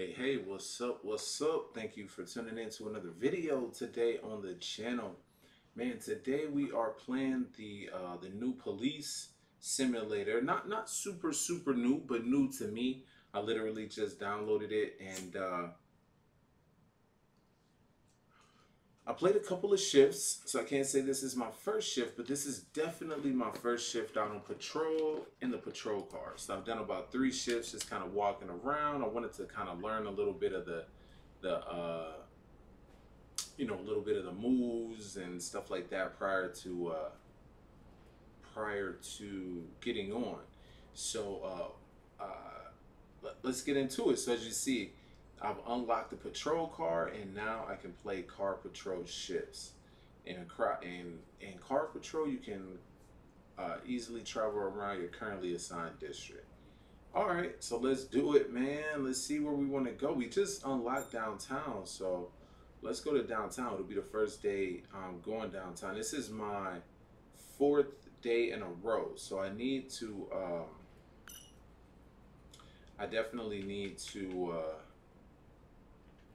Hey, hey, what's up? What's up? Thank you for tuning in to another video today on the channel. Man, today we are playing the uh, the new police simulator. Not not super super new, but new to me. I literally just downloaded it and uh, I played a couple of shifts, so I can't say this is my first shift, but this is definitely my first shift out on patrol in the patrol car. So I've done about three shifts, just kind of walking around. I wanted to kind of learn a little bit of the, the, uh, you know, a little bit of the moves and stuff like that prior to, uh, prior to getting on. So uh, uh, let, let's get into it. So as you see, I've unlocked the patrol car and now I can play car patrol shifts. In, in, in car patrol, you can uh, easily travel around your currently assigned district. All right, so let's do it, man. Let's see where we want to go. We just unlocked downtown, so let's go to downtown. It'll be the first day um, going downtown. This is my fourth day in a row, so I need to. Um, I definitely need to. Uh,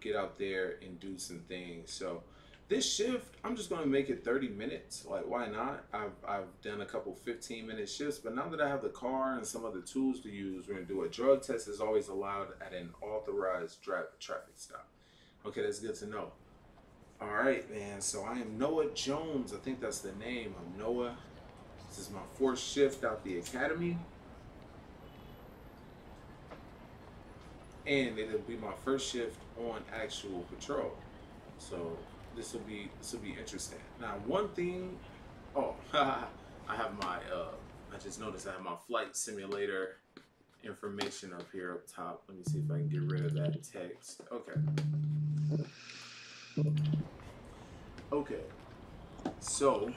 get out there and do some things. So this shift, I'm just gonna make it 30 minutes. Like, why not? I've, I've done a couple 15 minute shifts, but now that I have the car and some other tools to use, we're gonna do a drug test is always allowed at an authorized traffic stop. Okay, that's good to know. All right, man. So I am Noah Jones. I think that's the name. I'm Noah. This is my fourth shift out the academy. and it'll be my first shift on actual patrol. So this will be this will be interesting. Now, one thing, oh, I have my. Uh, I just noticed I have my flight simulator information up here up top. Let me see if I can get rid of that text. Okay. Okay. So,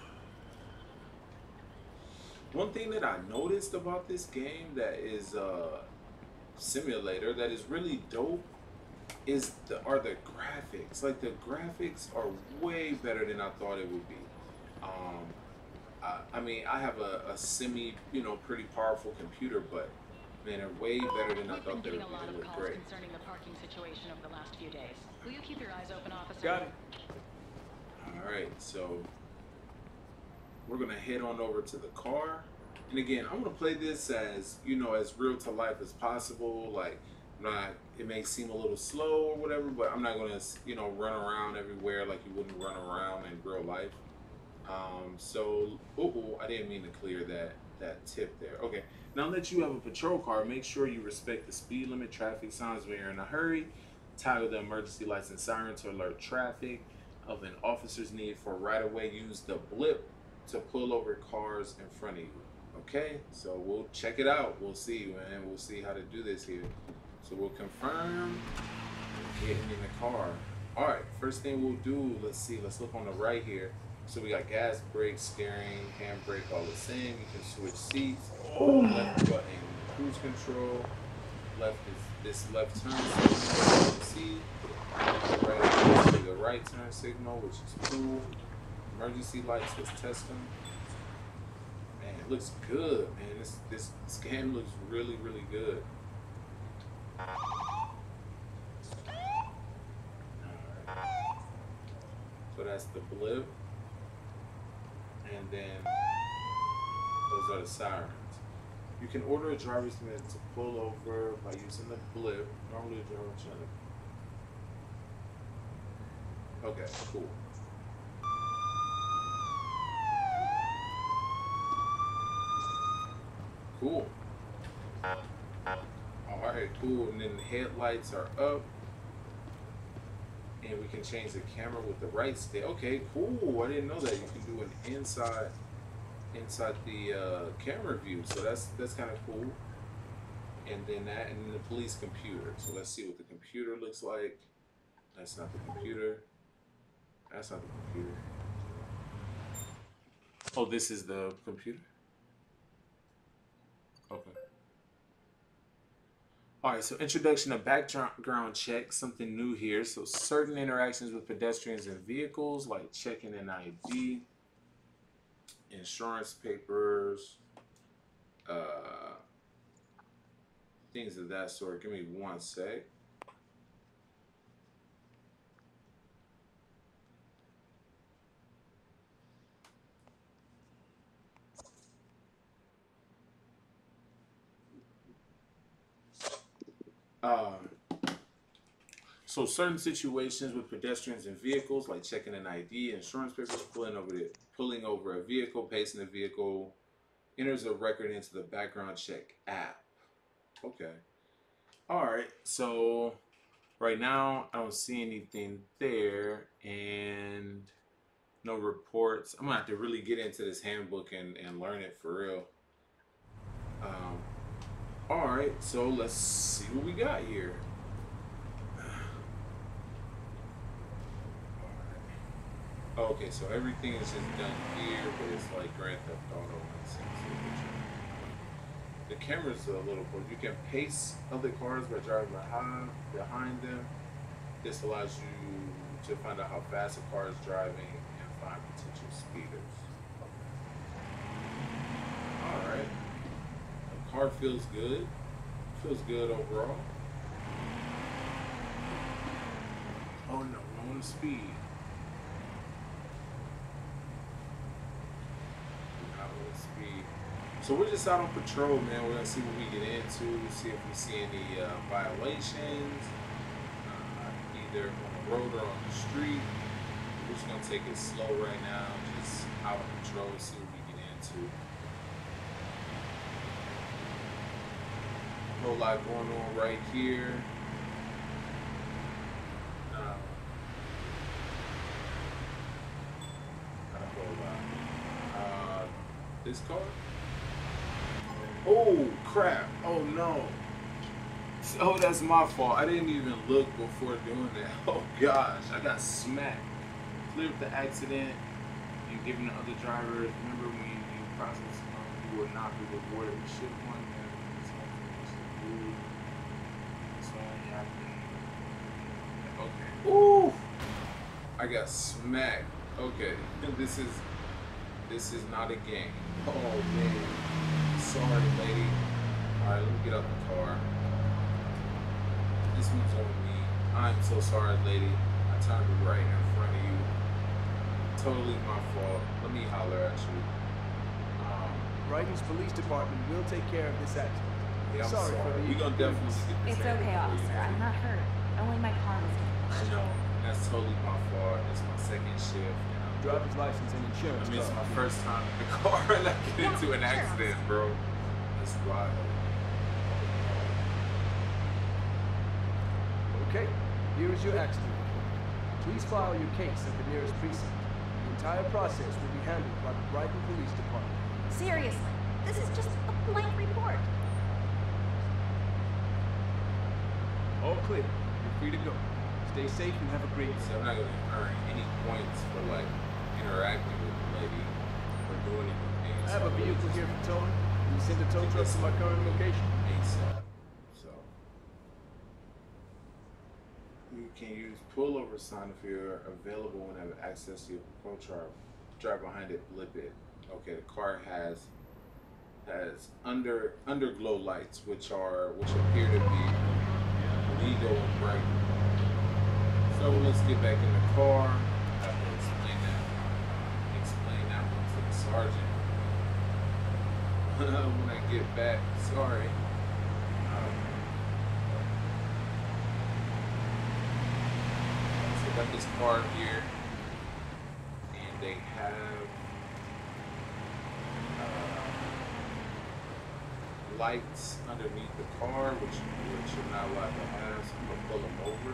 one thing that I noticed about this game that is uh, simulator that is really dope is the are the graphics. Like the graphics are way better than I thought it would be. Um, I, I mean, I have a, a semi, you know, pretty powerful computer, but man, they're way better than I thought they would be. They look great. Concerning the parking situation over the last few days. Will you keep your eyes open, officer? Got it. All right, so we're gonna head on over to the car. And again, I want to play this as you know as real to life as possible. Like, not it may seem a little slow or whatever, but I'm not gonna you know run around everywhere like you wouldn't run around in real life. Um, so, oh, I didn't mean to clear that that tip there. Okay, now that you have a patrol car, make sure you respect the speed limit, traffic signs when you're in a hurry. Toggle the emergency lights and siren to alert traffic of an officer's need for right of way. Use the blip to pull over cars in front of you. Okay, so we'll check it out. We'll see, man. We'll see how to do this here. So we'll confirm getting in the car. All right, first thing we'll do, let's see, let's look on the right here. So we got gas, brake, steering, handbrake, all the same. You can switch seats. Oh. Left button, cruise control. Left is this left turn signal. See, right is the right turn signal, which is cool. Emergency lights, let's test them looks good, man. This this, this game looks really, really good. So that's the blip. And then those are the sirens. You can order a driver's minute to pull over by using the blip. Normally a driver's driver Okay, cool. Cool. Alright, cool. And then the headlights are up. And we can change the camera with the right stick. Okay, cool. I didn't know that. You can do an inside inside the uh, camera view. So that's that's kind of cool. And then that and then the police computer. So let's see what the computer looks like. That's not the computer. That's not the computer. Oh, this is the computer? Okay. All right, so introduction of background check, something new here. So certain interactions with pedestrians and vehicles, like checking an ID, insurance papers, uh, things of that sort. Give me one sec. Um, so certain situations with pedestrians and vehicles, like checking an ID, insurance papers, pulling over the, pulling over a vehicle, pacing the vehicle, enters a record into the background check app. Okay. All right. So right now I don't see anything there, and no reports. I'm gonna have to really get into this handbook and, and learn it for real. Um, all right, so let's see what we got here. Okay, so everything is just done here, but it's like Grand Theft Auto in a sense. The camera's a little cool. You can pace other cars by driving behind behind them. This allows you to find out how fast a car is driving and find potential speeders. All car feels good. Feels good overall. Oh no, we want to speed. So we're just out on patrol, man. We're gonna see what we get into, see if we see any uh, violations, uh, either on the road or on the street. We're just gonna take it slow right now, just out on patrol, see what we get into. No lot going on right here. About uh, this car. Oh crap! Oh no! Oh, that's my fault. I didn't even look before doing that. Oh gosh, I got smacked. Clear the accident. You giving the other drivers. Remember when you process, um, you will not be rewarded with ship one. Ooh! I got smacked. Okay. This is this is not a game. Oh man. Sorry, lady. Alright, let me get out the car. This one's on me. I'm so sorry, lady. I turned right in front of you. Totally my fault. Let me holler at you. Um, Brighton's police department will take care of this accident. Yeah, I'm Sorry sorry. for the we gonna definitely get this It's okay, for you, officer. I'm not hurt. Only my car was damaged. I know. That's totally my fault. It's my second shift. You know. Driver's license and insurance. I mean, it's card. my first time in the car and I get Yeah, into an sure. accident, bro. That's wild. Okay, here is your accident report. Please file your case at the nearest precinct. The entire process will be handled by the Brighton Police Department. Seriously, this is just a blank report. All clear. You're free to go. Stay safe and have a great So I'm not gonna earn any points for like interacting with the lady or doing anything. I have a vehicle here for towing. Can you send a tow truck to my current location? ASAP. So you can use pullover sign if you're available and have access to your patrol car. Drive behind it, blip it. Okay, the car has has under underglow lights, which are which appear to be So let's get back in the car. I have to explain that explain that one to the sergeant. when I get back, sorry. Um, so got this car here, and they have uh, lights underneath the car, which which you're not allowed to have. So I'm gonna pull them over.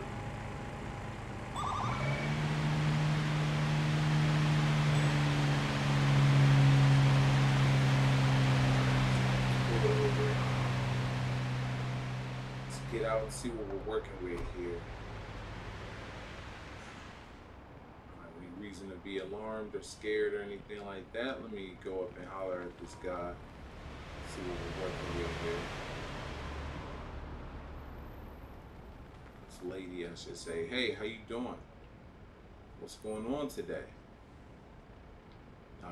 Pull it over. Let's get out and see what we're working with here. Any reason to be alarmed or scared or anything like that? Let me go up and holler at this guy. See what we're working with here. This lady, I should say. Hey, how you doing? What's going on today? Uh,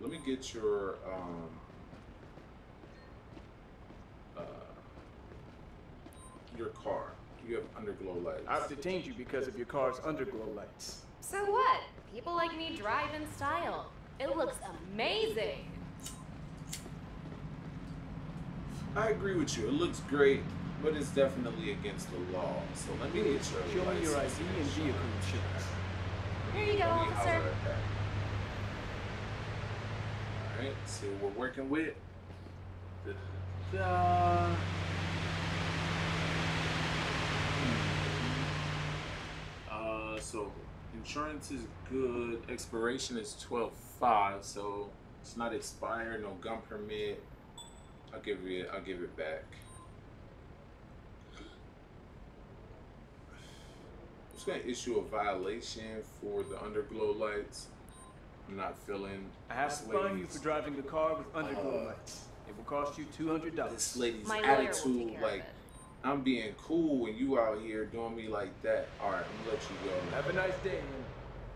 let me get your um, uh, your car. You have underglow lights. I've detained you because of your car's underglow lights. So what? People like me drive in style. It looks amazing. I agree with you. It looks great. but it's definitely against the law. So let me get your Show me your ID license and vehicle insurance. Here you go, Let me officer. at that. All right, see what we're working with. Da-da-da-da. Uh, so insurance is good. Expiration is twelve five, so it's not expired. No gun permit. I'll give it. I'll give it back. I'm just gonna issue a violation for the underglow lights. I'm not feeling. I have this to fine you for driving a car with underglow Uh, lights. It will cost you two hundred dollars. This lady's My lawyer will take attitude, like. I'm being cool and you out here doing me like that. All right, I'm gonna let you go. Have a nice day. and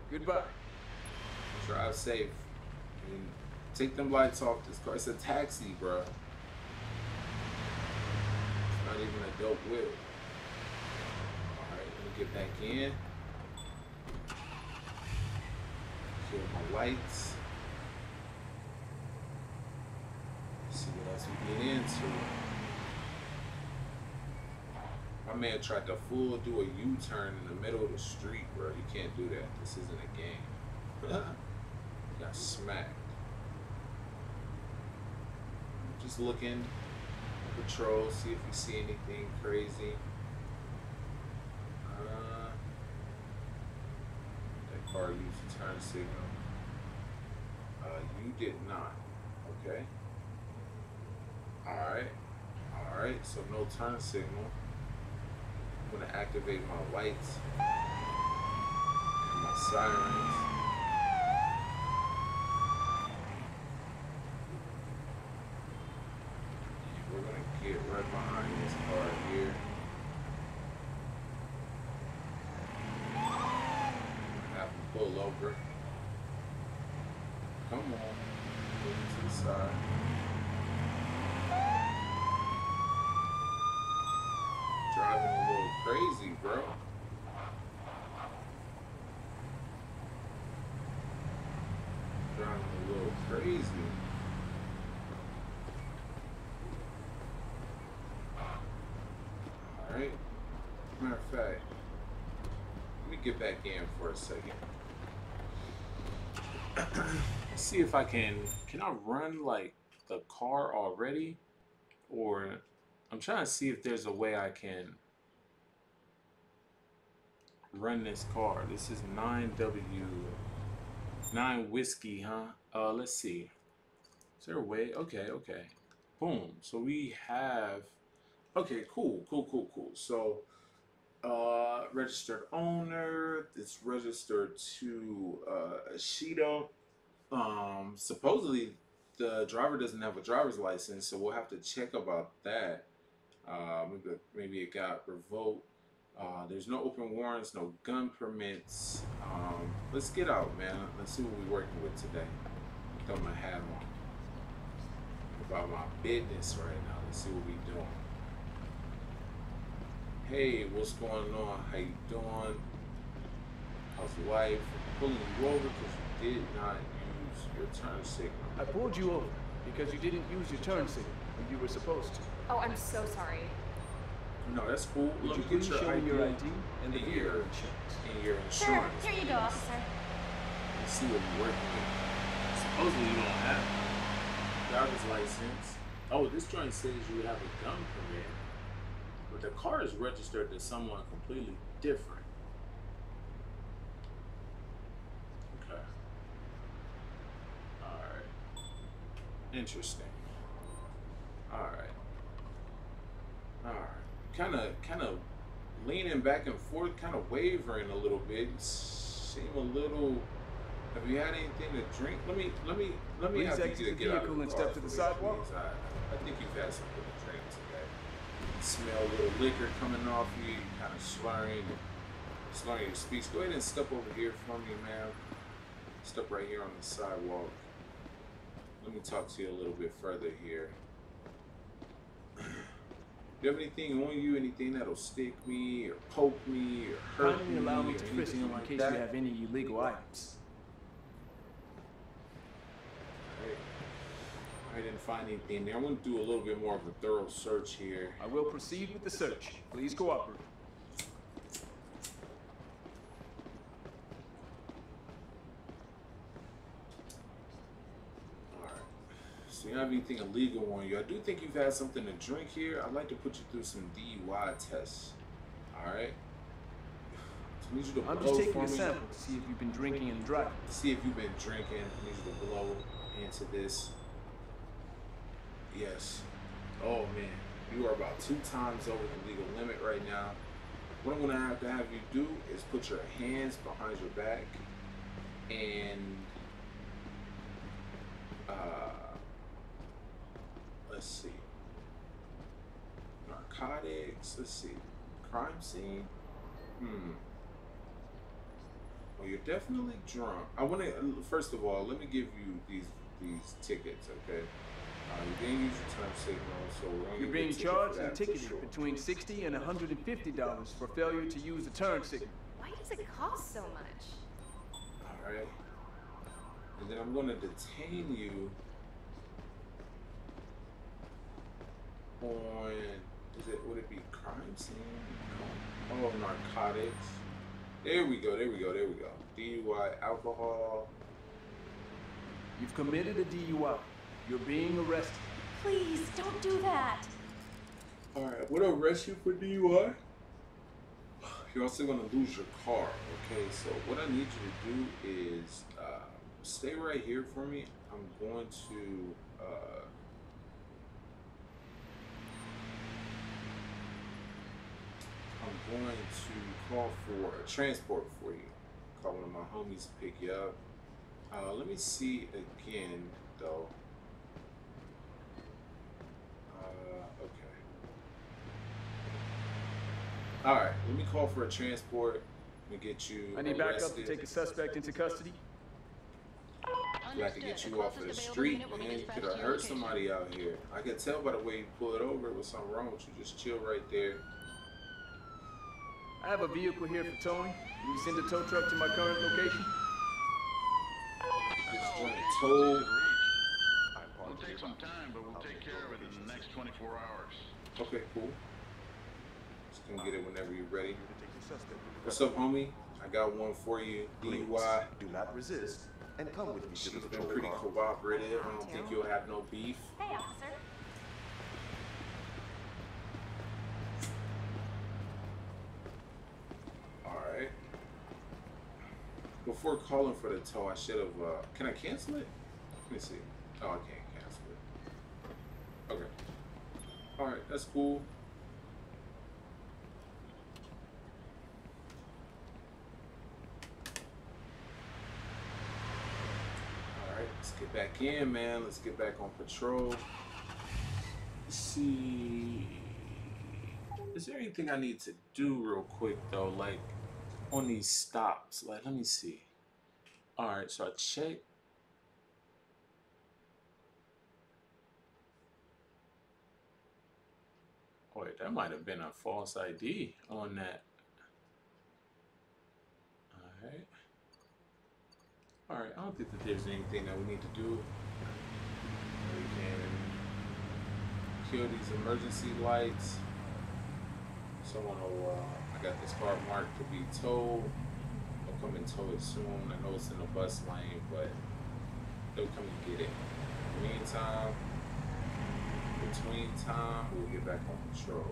Goodbye. Drive safe. And take them lights off this car. It's a taxi, bro. Not even a dope whip. Alright, let me get back in. Kill my lights. See what else we get into. My man tried to full do a U-turn in the middle of the street, bro. You can't do that. This isn't a game. Got smacked. Just looking, patrol, see if you see anything crazy. Uh, that car used a turn signal. Uh, you did not. Okay. Alright. Alright, so no turn signal. I'm gonna activate my lights and my sirens. And we're gonna get right behind this car here. Have him pull over. Come on. Move to the side. Driving a little crazy, bro. Driving a little crazy. Alright. Matter of fact, let me get back in for a second. Let's See if I can. Can I run like the car already? Or I'm trying to see if there's a way I can run this car. This is 9W 9 whiskey, huh? Uh let's see. Is there a way? Okay, okay. Boom. So we have Okay, cool, cool, cool, cool. So uh registered owner, it's registered to uh Ashido. Um supposedly the driver doesn't have a driver's license, so we'll have to check about that. Uh, maybe, maybe it got revoked. Uh, there's no open warrants, no gun permits. Um, let's get out, man. Let's see what we're working with today. Throw my hat on. About my business right now. Let's see what we're doing. Hey, what's going on? How you doing? How's life? Pulling you over because you did not use your turn signal. I pulled you over because you didn't use your turn signal when you were supposed to. Oh, I'm so sorry. No, that's cool. Would Would you you get please your show ID, me your ID and the year and your- insurance? Sure, here you go, officer. Let's see what you're working with. Supposedly you don't have a driver's license. Oh, this joint says you have a gun permit, but the car is registered to someone completely different. Okay. All right. Interesting. All right. All right. Kind of, kind of leaning back and forth, kind of wavering a little bit. Seem a little. Have you had anything to drink? Let me, let me, let me Please exit the get out of vehicle and step to the sidewalk. I, I think you've had something to drink today. Smell a little liquor coming off you. Kind of slurring, slurring your speech. Go ahead and step over here for me, ma'am. Step right here on the sidewalk. Let me talk to you a little bit further here. Do you have anything on you? Anything that'll stick me or poke me or hurt me allow me or to frisk you in case that? you have any illegal items. I didn't find anything there. I'm gonna do a little bit more of a thorough search here. I will proceed with the search. Please cooperate. Alright. So you don't have anything illegal on you. I do think you've had something to drink here. I'd like to put you through some DUI tests. Alright. So I need you to I'm just taking a sample to see if you've been drinking and driving. See if you've been drinking. I need you to blow into this. Yes. Oh man, you are about two times over the legal limit right now. What I'm gonna have to have you do is put your hands behind your back and uh, let's see. Narcotics. Let's see. Crime scene. Hmm. Well, you're definitely drunk. I want to first of all, let me give you these these tickets, okay? Uh, you didn't use your turn signal, so we're gonna You're a being ticket charged and ticketed sure. between 60 and 150 dollars for failure to use the turn signal. Why does it cost so much? All right. And then I'm going to detain you on. Is it? Would it be crime scene? Oh, narcotics. There we go. There we go. There we go. DUI, alcohol. You've committed a DUI. You're being arrested. Please, don't do that. All right. We'll arrest you for DUI. You're also going to lose your car. Okay. So what I need you to do is uh, stay right here for me. I'm going to. Uh, I'm going to call for a transport for you. Call one of my homies to pick you up. Uh, let me see again, though. Uh, okay. All right. Let me call for a transport. Let me get you. I need backup to take a suspect into custody. I have to get you off of the street, man. You could have hurt somebody out here. I could tell by the way you pulled it over. There was something wrong with you. Just chill right there. I have a vehicle here for towing. Can you send a tow truck to my current location? Just joint told. It'll take some time, but we'll take care of it in the next 24 hours. Okay, cool. Just gonna get it whenever you're ready. What's up, homie? I got one for you. Please, DUI. do not resist and come with me to She's the been patrol pretty car. cooperative. I don't think you'll have no beef. Hey, officer. Alright. Before calling for the tow, I should have. Uh, can I cancel it? Let me see. Oh, I can't cancel it. Okay. Alright, that's cool. Alright, let's get back in, man. Let's get back on patrol. Let's see. Is there anything I need to do real quick though? Like on these stops? Like let me see. Alright, so I check. Oh, Wait, that might have been a false ID on that. Alright. Alright, I don't think that there's anything that we need to do. We can kill these emergency lights. Someone will, uh, I got this car marked to be towed. They'll come and tow it soon. I know it's in the bus lane, but they'll come and get it. In the meantime, between time, we'll get back on patrol.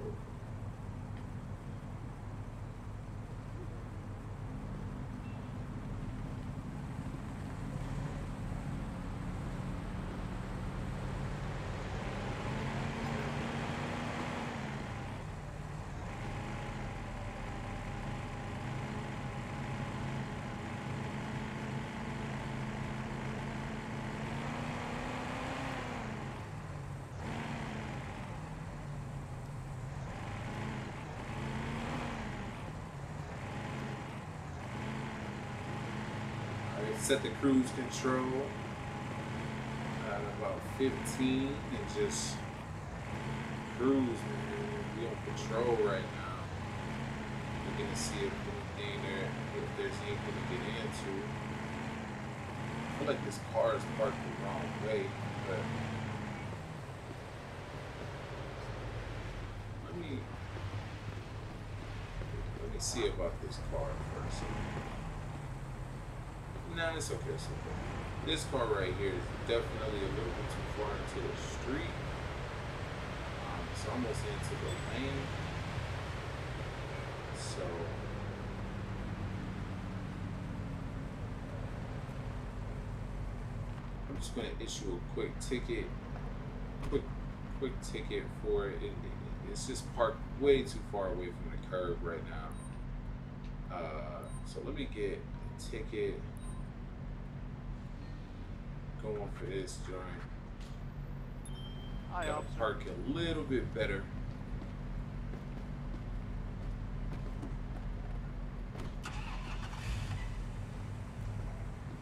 set the cruise control at about 15 and just cruise, man. We on patrol right now. We're gonna see if anything there, if there's anything to get into. I feel like this car is parked the wrong way, but let me let me see about this car first. Nah, it's okay. It's okay. This car right here is definitely a little bit too far into the street. Um, it's almost into the lane. So I'm just gonna issue a quick ticket. Quick quick ticket for it. It, it. It's just parked way too far away from the curb right now. Uh, so let me get a ticket going for this joint. Hi, Gotta officer. park a little bit better.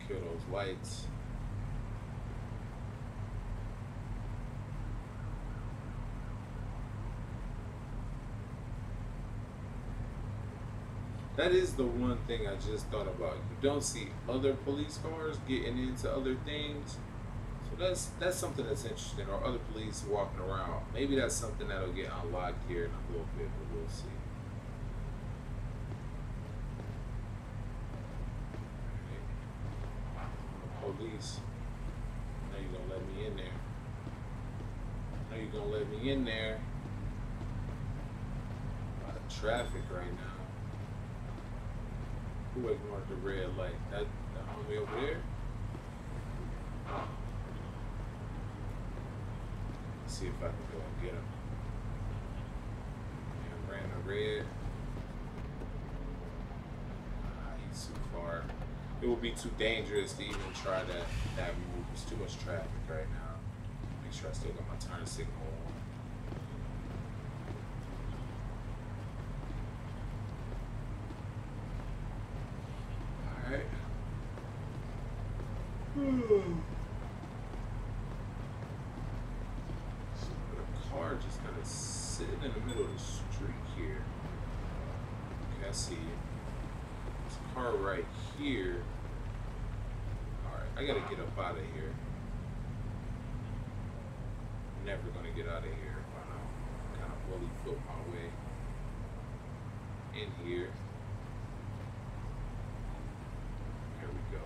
Kill those lights. That is the one thing I just thought about. You don't see other police cars getting into other things. So that's that's something that's interesting. Or other police walking around. Maybe that's something that'll get unlocked here in a little bit, but we'll see. Police. Now you gonna let me in there. Now you gonna let me in there. A lot of traffic right now. Who ignored the red light? That the homie over there? Let's see if I can go and get him. Man ran a red. Ah, he's too far. It would be too dangerous to even try that that move. There's too much traffic right now. Make sure I still got my turn signal on. Alright. So the car just kind of sitting in the middle of the street here. Okay, I see it. This car right here. Alright, I gotta get up out of here. I'm never gonna get out of here if I don't kind of fully foot my way in here. Here we go.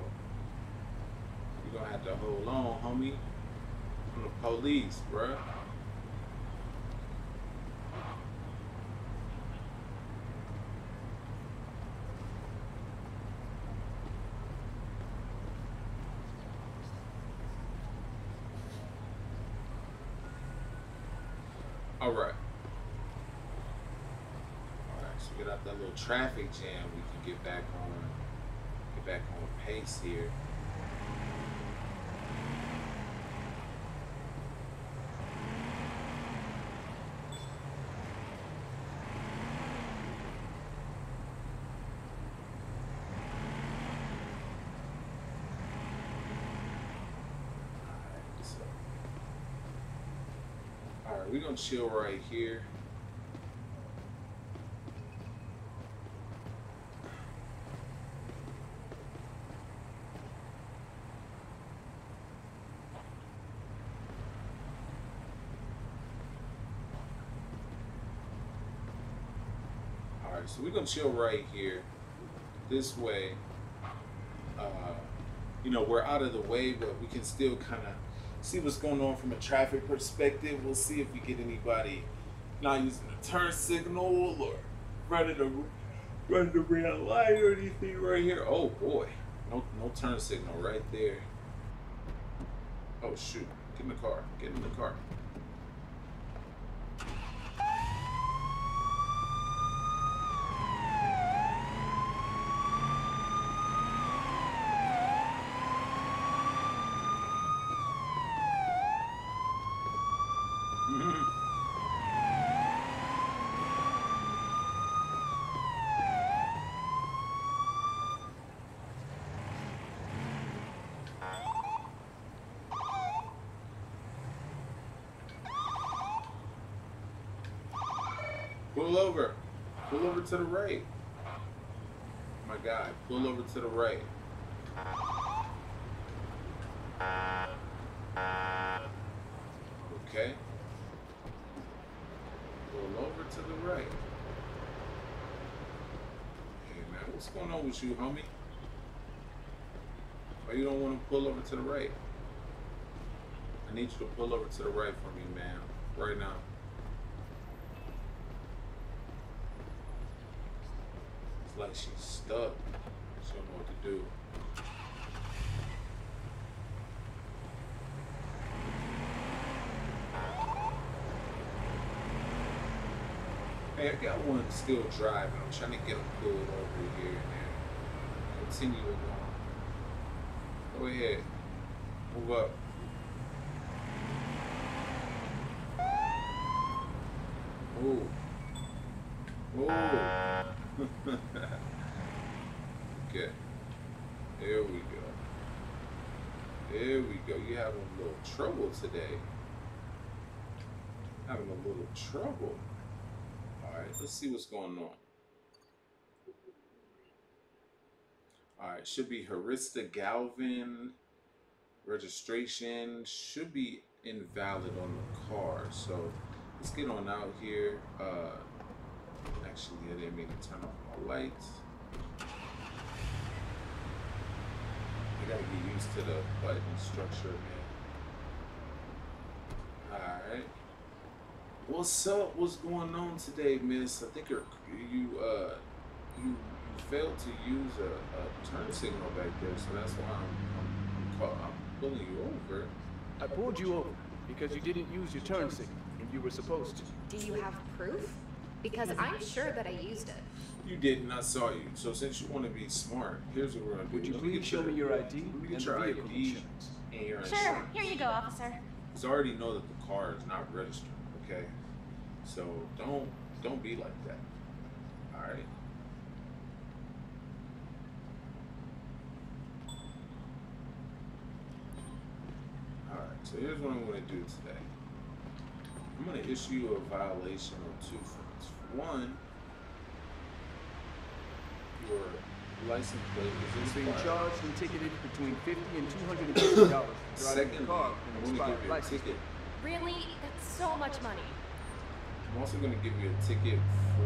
You're gonna have to hold on, homie. I'm the police, bruh. All right. All right. So get out that little traffic jam. We can get back on, get back on pace here. Alright, so- Alright, we're chill right here. Alright, so we're gonna chill right here. This way. Uh, you know, we're out of the way, but we can still kind of see what's going on from a traffic perspective. We'll see if we get anybody not using the turn signal or running a running the red light or anything right here. Oh boy, no no turn signal right there. Oh shoot, get in the car, get in the car. Pull over. Pull over to the right. My guy, pull over to the right. Okay. Pull over to the right. Hey man, what's going on with you, homie? Why you don't want to pull over to the right? I need you to pull over to the right for me, man. Right now. Like she's stuck. She don't know what to do. Hey, I got one still driving. I'm trying to get him pulled over here and continue along. Go ahead. Move up. Move. Move. okay. There we go. There we go. You having a little trouble today. Having a little trouble. Alright, let's see what's going on. Alright, should be Harista Galvin. Registration should be invalid on the car. So let's get on out here. Uh, actually, I didn't mean to turn off my lights. I gotta get used to the button structure, man. Alright. What's up? What's going on today, Miss? I think you're, you uh you you failed to use a, a turn signal back there, so that's why I'm I'm, I'm, call, I'm pulling you over. I pulled you over because you didn't use your turn signal when you were supposed to. Do you have proof? Because I'm sure that I used it. You didn't. I saw you. So since you want to be smart, here's what we're gonna do. Would you Let please show me your ID and your vehicle ID insurance? and your Sure, insurance. here you go, officer. Because I already know that the car is not registered. Okay. So don't don't be like that. All right. All right. So here's what I'm going to do today. I'm going to issue you a violation on two fronts. One, your license plate is being charged and ticketed between fifty and two hundred and fifty dollars for driving Secondly, a car I'm going to give you a license. ticket. Really? That's so much money. I'm also going to give you a ticket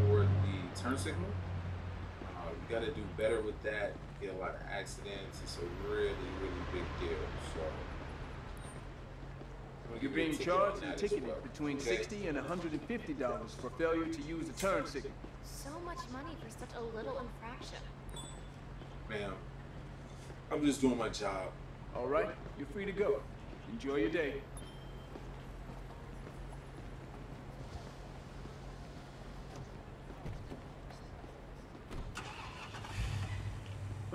for the turn signal. Uh, you got to do better with that. Get a lot of accidents. It's a really, really big deal. So You're give you a being ticket charged and ticketed well, between okay? sixty and hundred and fifty dollars for failure to use a turn signal. So much money for such a little infraction. Ma'am, I'm just doing my job. All right, you're free to go. Enjoy your day.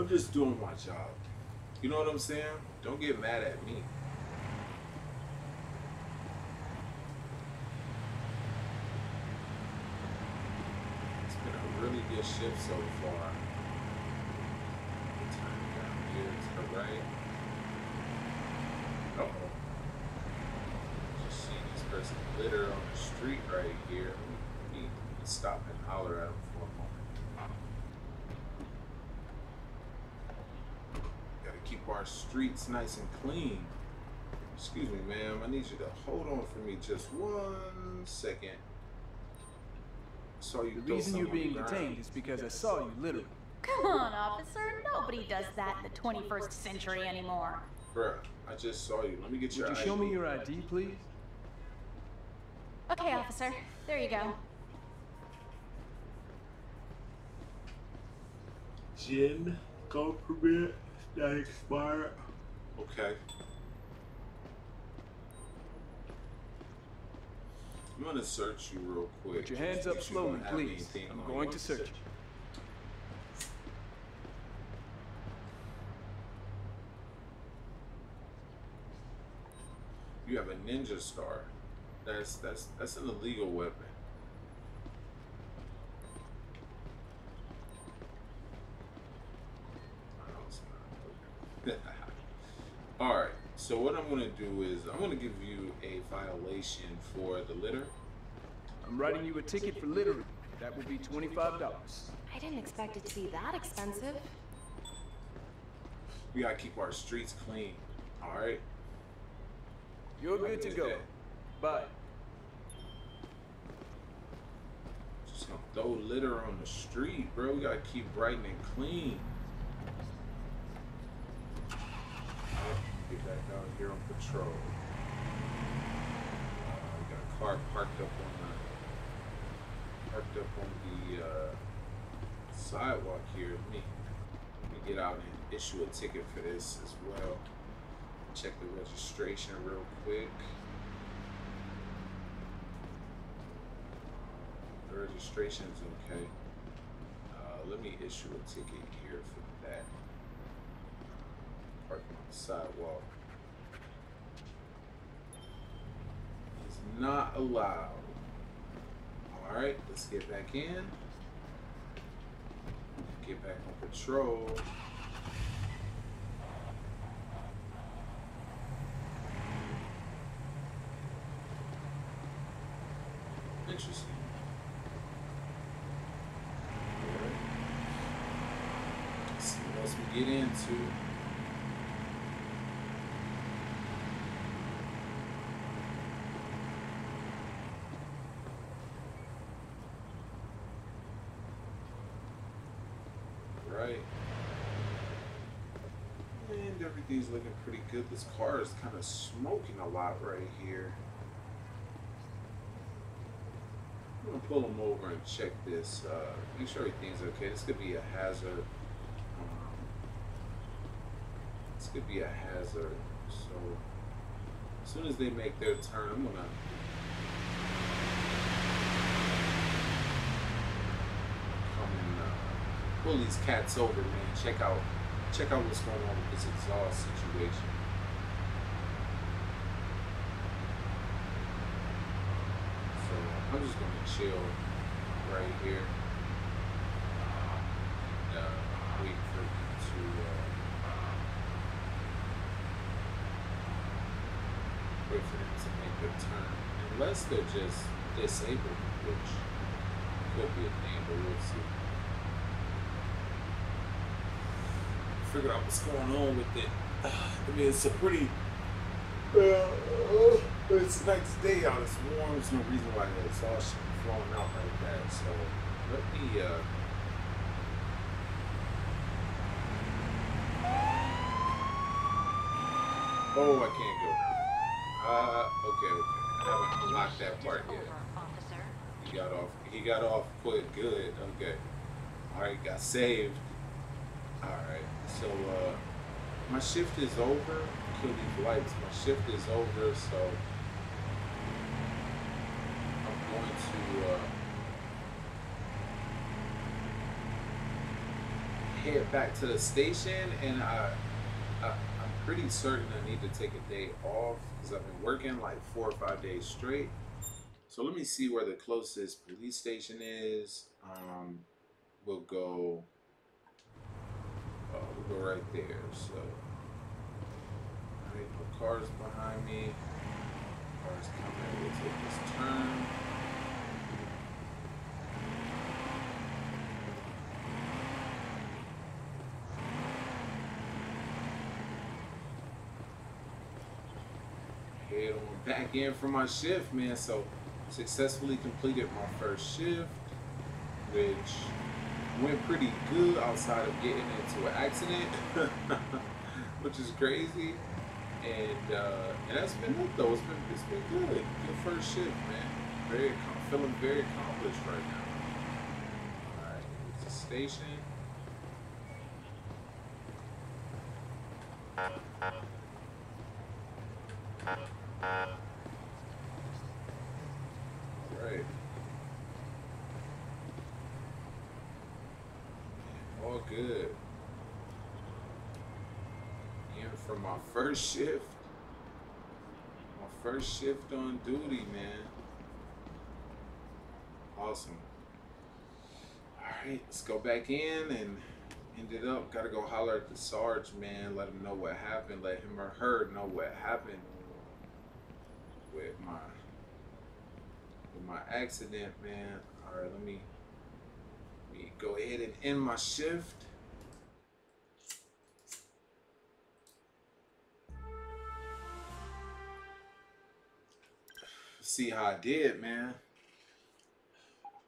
I'm just doing my job. You know what I'm saying? Don't get mad at me. It's been a really good shift so far. Turn down here to the right. Uh oh. Just seeing this person litter on the street right here. Let me, let me stop and holler at him for a moment. Gotta keep our streets nice and clean. Excuse me, ma'am. I need you to hold on for me just one second. Saw you The reason you're being detained is because I saw you literally. Come on, officer. Nobody does that in the 21st century anymore. Bruh, I just saw you. Let me get your Would you show me your ID, please? Okay, officer. There you go. Gin, go permit, that expired. Okay. I'm gonna search you real quick. Put your hands up make sure you slowly, please. I'm on going you. to search you. You have a ninja star. That's that's that's an illegal weapon. I know it's not. Okay. All right. So what I'm gonna do is I'm gonna give you a violation for the litter. I'm writing you a ticket for littering. That will be $25. I didn't expect it to be that expensive. We gotta keep our streets clean. All right. You're good to go. Bye. Just gonna throw litter on the street, bro. We gotta keep Brighton clean. Get back out here on patrol. Uh, we got a car parked up on the parked up on the uh, sidewalk here. Let me, let me get out and issue a ticket for this as well. Check the registration real quick. The registration's okay. Uh, let me issue a ticket here for that. On the sidewalk. Is not allowed. Alright, let's get back in. Get back on patrol. Interesting. See what else we get into. Right. And everything's looking pretty good. This car is kind of smoking a lot right here. I'm gonna pull them over and check this. Uh, make sure everything's okay. This could be a hazard. Um, this could be a hazard. So as soon as they make their turn, I'm gonna. Come and uh, pull these cats over, man. Check out, check out what's going on with this exhaust situation. So I'm just gonna chill right here. and uh, wait for them to uh, wait for them to make their turn. Unless they're just disabled, which could be a thing, but we'll see. Figure out what's going on with it. I mean, it's a pretty uh, it's a nice day out. It's warm. There's no reason why the exhaust should be flowing out like that. So let me. Uh, oh, I can't go. Uh, okay, okay. I haven't unlocked that part yet. He got off. He got off quick. Good. Okay. All right. Got saved. All right. So uh, my shift is over kill these lights. My shift is over, so I'm going to uh, head back to the station, and I, I I'm pretty certain I need to take a day off because I've been working like four or five days straight. So let me see where the closest police station is. Um, we'll go. Go right there. So. Alright, no cars behind me. Cars coming. We'll take this turn. Head on back in for my shift, man. So successfully completed my first shift, which went pretty good outside of getting into an accident, which is crazy. And uh, and that's been it though. It's been it's been good. Good first shift, man. Very feeling very accomplished right now. All right, it's the station. Right. All good. In for my first shift. My first shift on duty, man. Awesome. Alright, let's go back in and ended up gotta go holler at the Sarge, man, let him know what happened, let him or her know what happened with my with my accident, man. Alright, let me let me go ahead and end my shift. See how I did, man.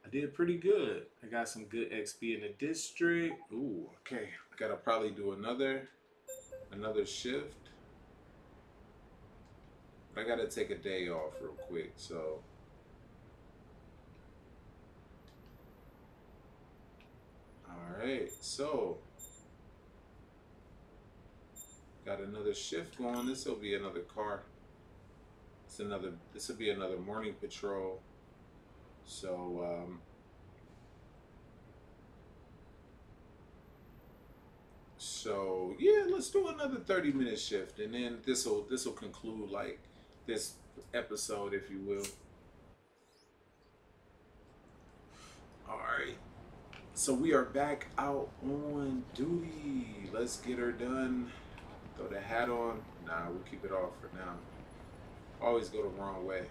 I did pretty good. I got some good XP in the district. Ooh, okay. I gotta probably do another another shift. I gotta take a day off real quick, so Alright, so got another shift going. This will be another car. It's another this will be another morning patrol. So um So yeah, let's do another 30 minute shift and then this will this will conclude like this episode if you will. Alright. So we are back out on duty. Let's get her done. Throw the hat on. Nah, we'll keep it off for now. Always go the wrong way.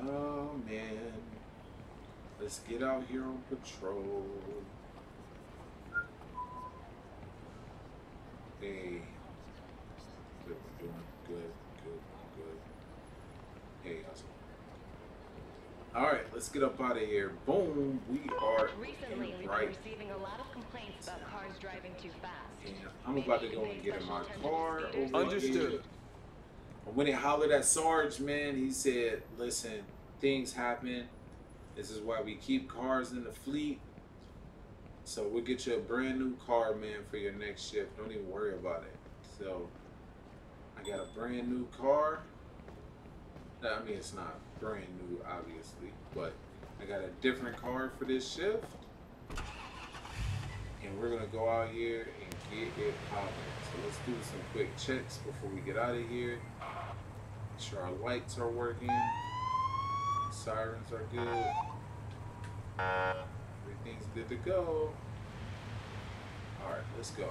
Oh man. Let's get out here on patrol. Hey. Good, we're doing good, good, good. Hey, how's it? Alright, let's get up out of here. Boom, we are Recently, in we've right. been receiving a lot of complaints about cars driving too fast. I'm about to go and get in my car over Understood. here. When he hollered at Sarge, man, he said, listen, things happen. This is why we keep cars in the fleet. So we'll get you a brand new car, man, for your next shift. Don't even worry about it. So I got a brand new car. Uh, I mean, it's not brand new, obviously, but I got a different car for this shift. And we're gonna go out here and get it popping. So let's do some quick checks before we get out of here. Make sure our lights are working. Sirens are good. Everything's good to go. Alright, let's go.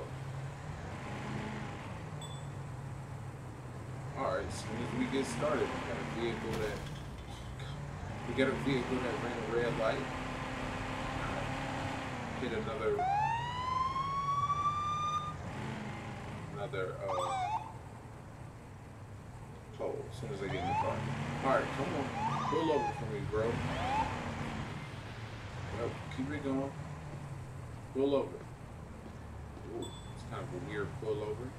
Alright, as soon as we get started, we got a vehicle that we got a vehicle that ran a red light. Hit another another uh pole as soon as I get in the car. Alright, come on. Pull over for me, bro. Keep it going. Pull over. Ooh, it's kind of a weird pull over.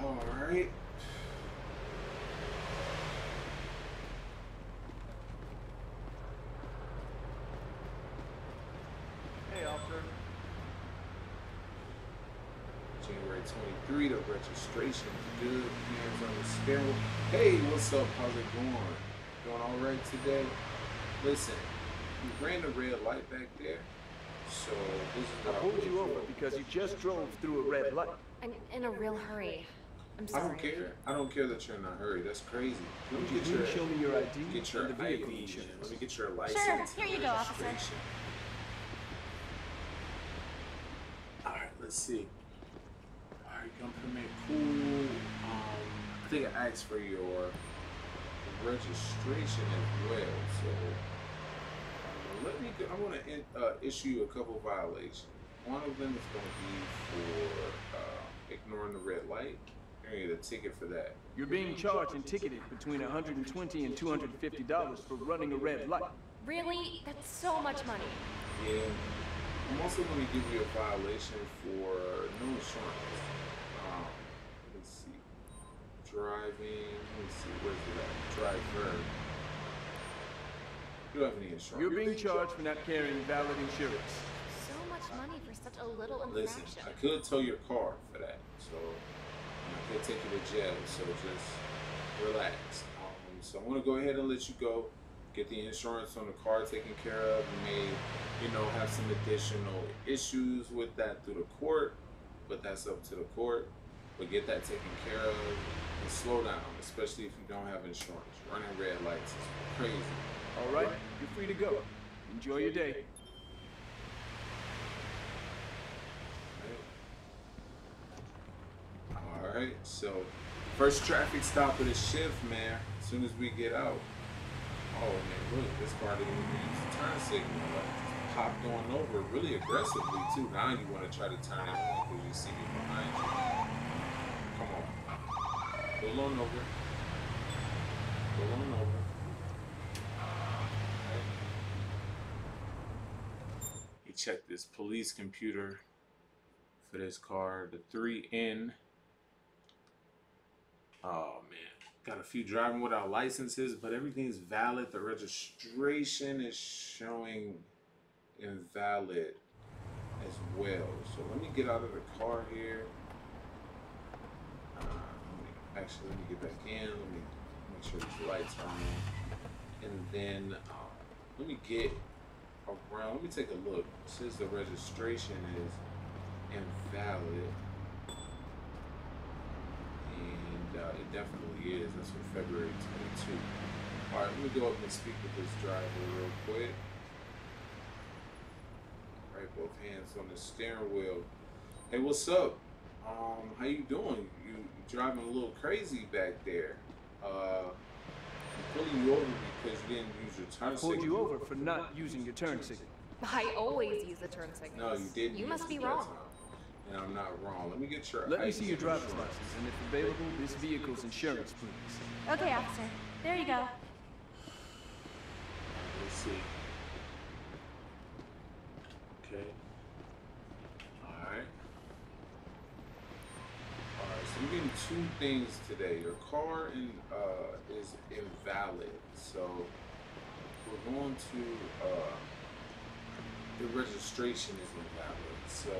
Alright. Alright. January 23, the registration good. Hands on the steering. Hey, what's up? How's it going? Going all right today? Listen, you ran the red light back there, so this is I pulled you over for. because you just drove through a red light. I'm in a real hurry. I'm sorry. I don't care. I don't care that you're in a hurry. That's crazy. Let me Would get you your show me your ID get your and the vehicle ID. insurance? Let me get your license. Sure. here you go, officer. registration. All right, let's see. All right, government cool. Um, I think I asked for your registration as well. So uh, let me. Go, I want to uh, issue you a couple violations. One of them is going to be for uh, ignoring the red light. You're gonna get a ticket for that. You're being charged and ticketed between 120 and 250 dollars for running a red light. Really? That's so much money. Yeah. I'm also going to give you a violation for no insurance. Let's see. Driving. Let me see. Where's it at? Driver. You don't have any insurance. You're being charged for not carrying valid insurance. So much money for such a little infraction. Listen. I could tow your car for that. So I could take you to jail. So just relax. Um, so I'm going to go ahead and let you go. Get the insurance on the car taken care of. You may, you know, have some additional issues with that through the court, but that's up to the court. But get that taken care of and slow down, especially if you don't have insurance. Running red lights is crazy. All right, you're free to go. Enjoy your day. All right, so first traffic stop of the shift, man. As soon as we get out. Oh man, look, this car didn't even use the turn signal. Like, hopped on over really aggressively too. Now you want to try to turn it on because you see me behind you. Pull on over. Pull on over. Okay. You check this police computer for this car, the 3N. Oh man. Got a few driving without licenses, but everything's valid. The registration is showing invalid as well. So let me get out of the car here. Actually, let me get back in. Let me make sure these lights are on. And then uh, let me get around. Let me take a look. Since the registration is invalid. And uh, it definitely is. That's from February 22. All right, let me go up and speak with this driver real quick. Right, both hands on the steering wheel. Hey, what's up? Um, how you doing? You, you driving a little crazy back there. Uh, I'm pulling you over because you didn't use your turn signal. Pulled signal. you over for not using your turn signal. I always use the turn signal. No, you didn't. You must be wrong. time. And I'm not wrong. Let me get your. Let me see your driver's license, and if available, this vehicle's insurance, please. Okay, officer. There you go. Let's see. Okay. Alright. Alright, so we're getting two things today. Your car in, uh, is invalid. So we're going to uh, the registration is invalid. So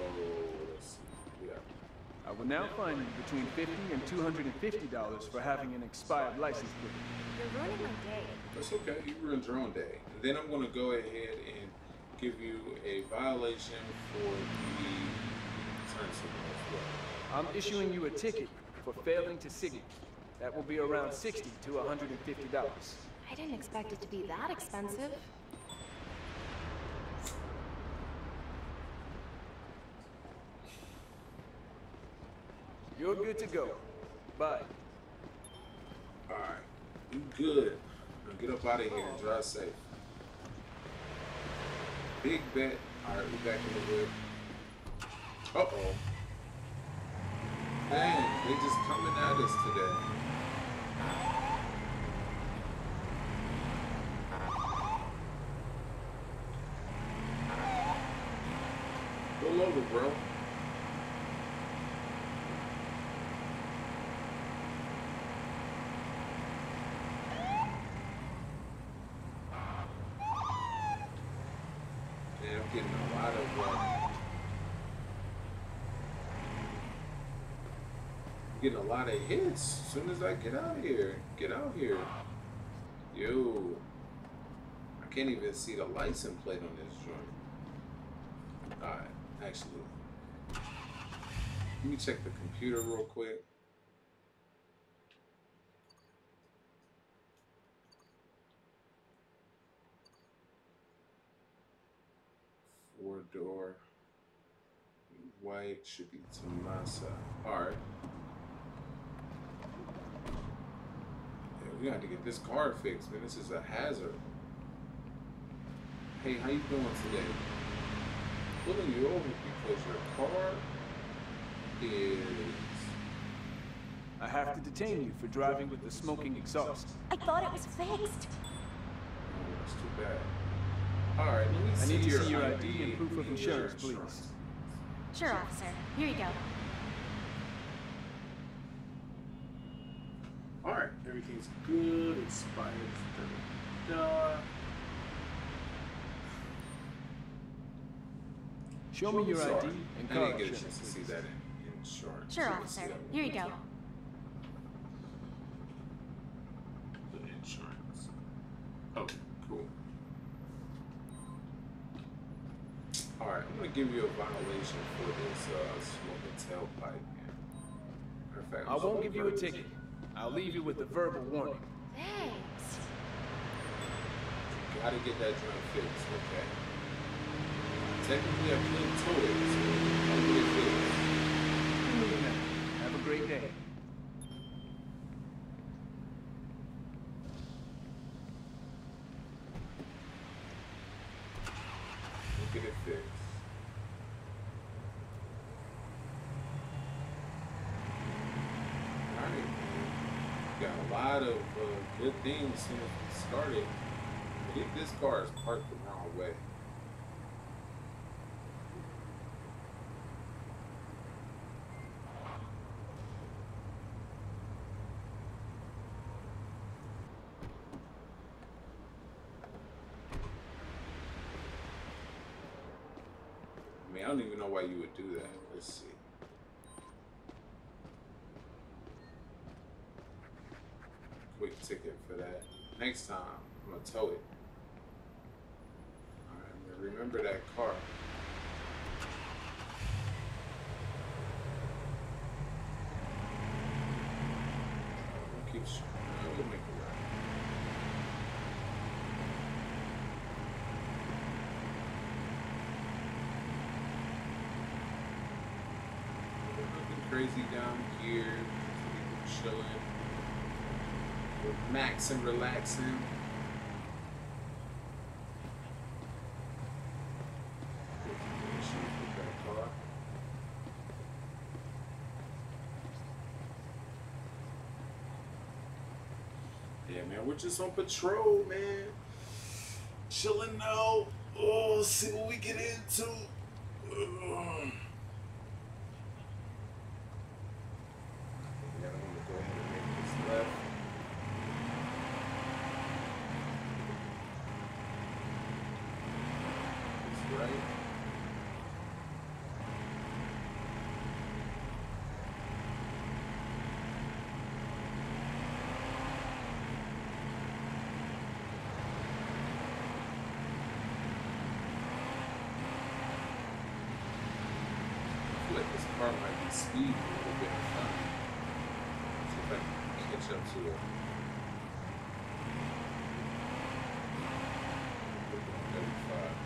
let's see. Yeah. I will now fine you between 50 and 250 dollars for having an expired license plate. You're ruining my day. That's okay. You ruined your own day. And then I'm going to go ahead and give you a violation for the turn signal as well. I'm issuing you a ticket for failing to signal. That will be around 60 to 150 dollars. I didn't expect it to be that expensive. You're good to go. Bye. Alright. You good. Now get up out of here and drive safe. Big bet. Alright, we back in the whip. Uh Dang, they just coming at us today. Pull over, bro. Yeah, I'm getting a lot of uh, getting a lot of hits as soon as I get out of here. Get out here. Yo. I can't even see the license plate on this joint. Alright, actually. Let me check the computer real quick. Four door. White should be Tomasa. Alright. We got to get this car fixed, man. This is a hazard. Hey, how you doing today? Pulling you over because your car is. I have to detain you for driving with the smoking exhaust. I thought it was fixed. Oh, that's too bad. All right, let me I need to your see your ID and proof of your insurance, please. Sure, officer. Here you go. All right, everything's good. Expired. Da, da, da. Show me your ID and I didn't get a insurance, chance to see that in insurance. Sure, Let me see officer. Here you go. The insurance. Oh, cool. All right, I'm gonna give you a violation for this uh, smoking tailpipe. man. Matter of fact, I won't give you a gonna- ticket. I'll leave you with a verbal warning. Thanks. You gotta get that joint fixed, okay? Technically, I couldn't tow it, so I'll get it fixed. Good moving now. Have a great day. We'll lot of uh, good things since we started. I think this car is parked the wrong way. I don't even know why you would do that. Let's see. Quick ticket for that. Next time, I'm gonna tow it. Alright, remember that car. Keep crazy down here. Chilling. Maxing, relaxing. Issues with. Yeah, man, we're just on patrol, man. Chilling out. Oh, see what we get into. Ugh. Yeah, I'm gonna go ahead and make this left. This right. I feel like this car might be speeding a little bit in front. See if I can catch up to it. Thirty-five.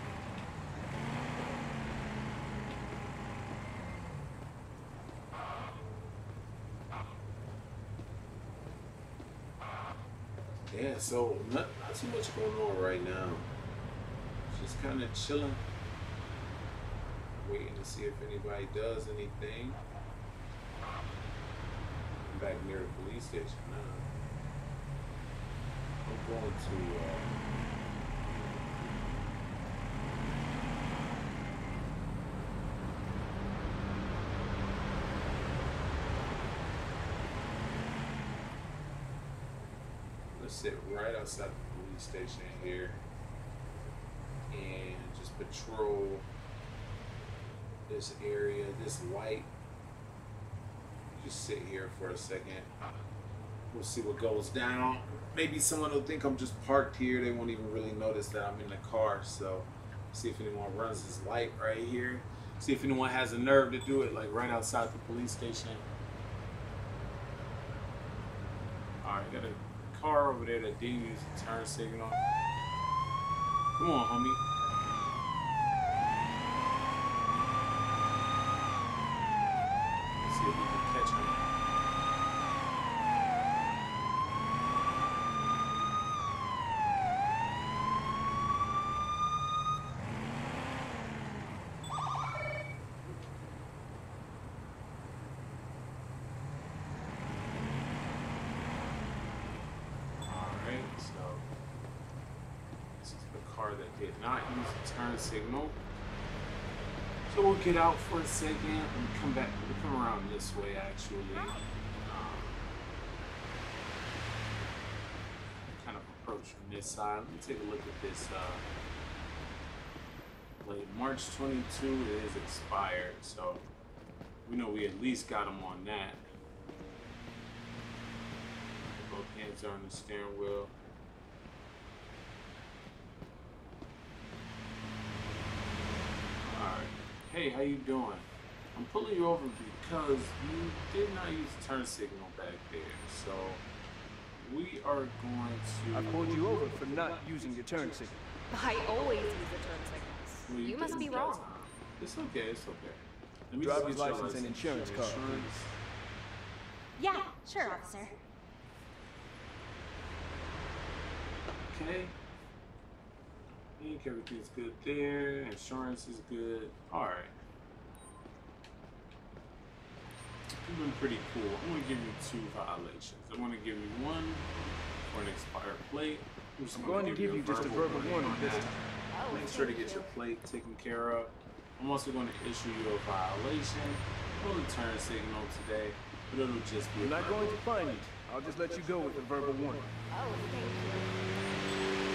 Yeah, so not, not too much going on right now. Just kind of chilling waiting to see if anybody does anything. I'm back near the police station now. I'm going to. Uh, let's sit right outside the police station here and just patrol this area, this light. Just sit here for a second. We'll see what goes down. Maybe someone will think I'm just parked here. They won't even really notice that I'm in the car. So, see if anyone runs this light right here. See if anyone has the nerve to do it, like right outside the police station. Alright, got a car over there that didn't use the turn signal. Come on, homie. see if we can catch him. Alright, so this is the that did not use the turn signal. So we'll get out for a second and come back. We'll come around this way actually. Um, kind of approach from this side. Let me take a look at this. Uh, late March 22 it is expired, so we know we at least got them on that. Both hands are on the steering wheel. Alright. Hey, how you doing? I'm pulling you over because you did not use the turn signal back there. So we are going to. I pulled you over for not using your turn signal. I always use the turn signals. Well, you must be wrong. time. It's okay. It's okay. Let me Driver's get your license and insurance Your card, insurance. Yeah, sure, officer. Okay. I think everything's good there. Insurance is good. Alright. you've been pretty cool. I'm gonna give you two violations. I'm gonna give you one for an expired plate. I'm, I'm going to give you just a verbal warning on this that. time. Make sure to get your plate taken care of. I'm also going to issue you a violation. No turn signal today, but it'll just be. I'm not going to fine you. I'll just let you go with a verbal warning. Oh, thank you.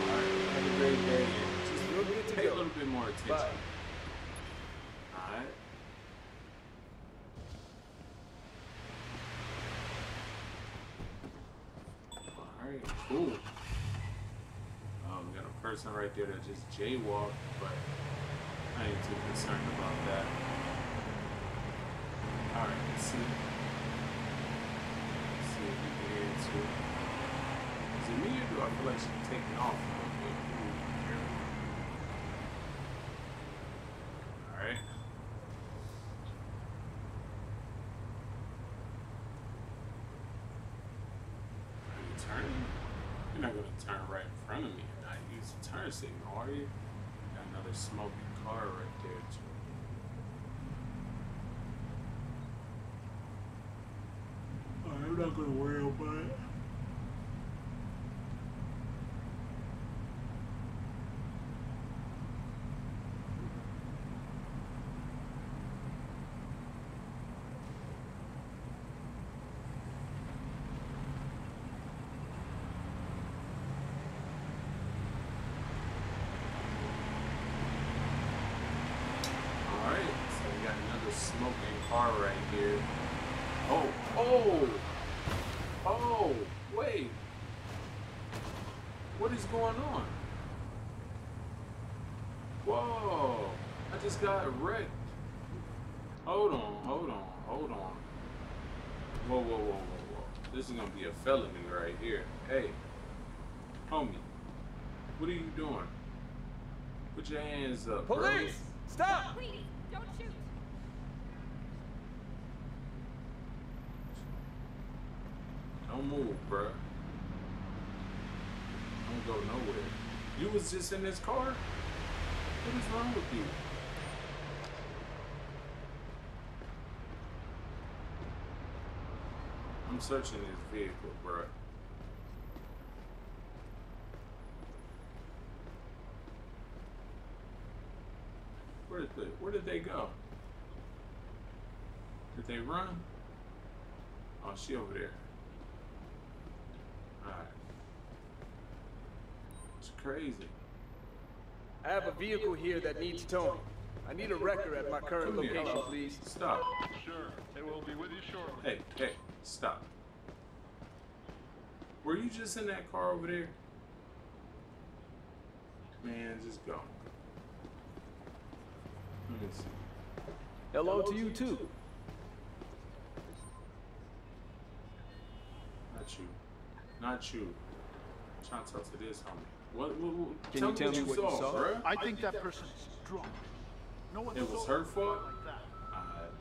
All right, have a great day. Pay a little bit more attention. Bye. All right. All right, cool. Um, got a person right there that just jaywalked, but I ain't too concerned about that. All right, let's see. Let's see if we can get into. Is it me or do I feel like she's taking off a little bit? Ooh, here. All right. Are you turning? You're not gonna turn right in front of me and not are you? Got another smoking car right there too. I'm not gonna worry about it. Alright, so we got another smoking car right here. Oh, oh! Oh, wait. What is going on? Whoa, I just got wrecked. Hold on, hold on, hold on. Whoa, whoa, whoa, whoa, whoa. This is gonna be a felony right here. Hey, homie, what are you doing? Put your hands up. bro. Police! Stop! Please, don't shoot. Don't move, bruh. Don't go nowhere. You was just in this car? What is wrong with you? I'm searching this vehicle, bruh. Where did they, where did they go? Did they run? Oh, she over there. Alright. It's crazy. I have a vehicle here that needs towing. I need a record at my current Come here. location, please. Stop. Sure, it will be with you shortly. Hey, hey, stop. Were you just in that car over there? Man, just go. Let me see. Hello to you too. Not you. Not you. I'm trying to talk to this homie. What, what, what Can tell you me tell what me you what you saw, saw? bruh? I think that person's drunk. No one It was her fault? like that. Alright.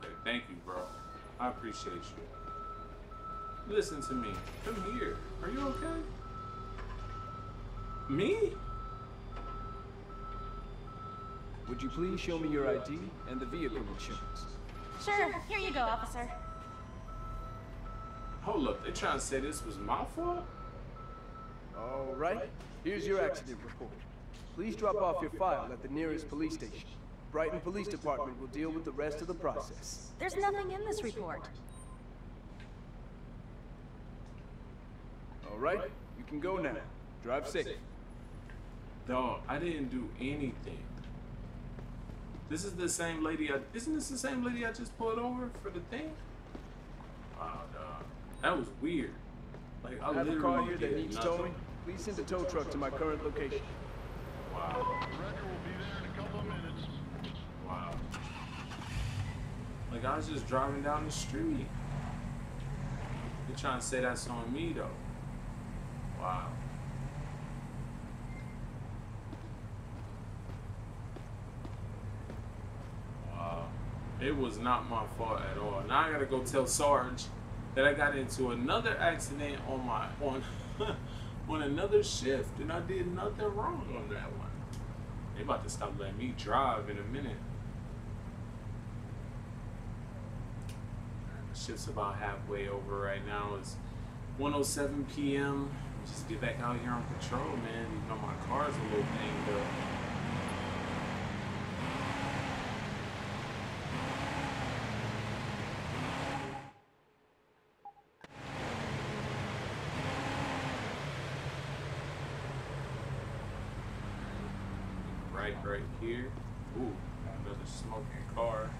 Okay, thank you, bro. I appreciate you. Listen to me. Come here. Are you okay? Me? Would you please show me your ID and the vehicle insurance? Sure, here you go, officer. Hold up. They're trying to say this was my fault? All right. Here's your accident report. Please drop off your file at the nearest police station. Brighton Police Department will deal with the rest of the process. There's nothing in this report. All right? You can go now. Drive safe. Dog, I didn't do anything. This is the same lady I isn't this the same lady I just pulled over for the thing? Wow, dog. That was weird. Like I I have a literally car here that needs nothing. towing. Please send a tow truck to my current location. Wow. The wrecker will be there in a couple of minutes. Wow. Like I was just driving down the street. You're trying to say that's on me though. Wow. Wow. It was not my fault at all. Now I gotta go tell Sarge that I got into another accident on my on on another shift and I did nothing wrong on that one. They about to stop letting me drive in a minute. The shift's about halfway over right now. It's 107 p.m. Just get back out here on patrol, man. You know my car's a little banged up. Right, right here. Ooh, another smoking car.